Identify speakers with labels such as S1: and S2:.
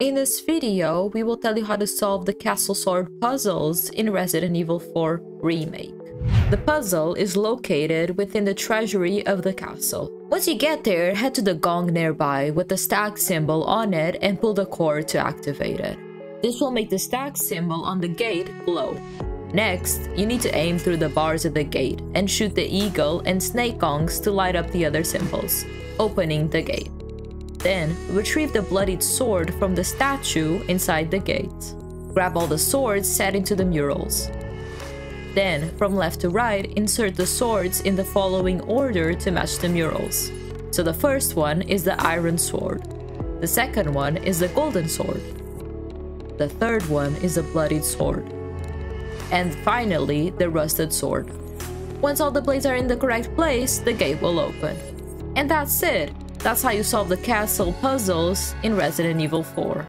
S1: In this video, we will tell you how to solve the Castle Sword puzzles in Resident Evil 4 Remake. The puzzle is located within the treasury of the castle. Once you get there, head to the gong nearby with the stag symbol on it and pull the cord to activate it. This will make the stag symbol on the gate glow. Next, you need to aim through the bars of the gate and shoot the eagle and snake gongs to light up the other symbols, opening the gate. Then, retrieve the bloodied sword from the statue inside the gate. Grab all the swords set into the murals. Then, from left to right, insert the swords in the following order to match the murals. So the first one is the iron sword. The second one is the golden sword. The third one is the bloodied sword. And finally, the rusted sword. Once all the blades are in the correct place, the gate will open. And that's it! That's how you solve the castle puzzles in Resident Evil 4.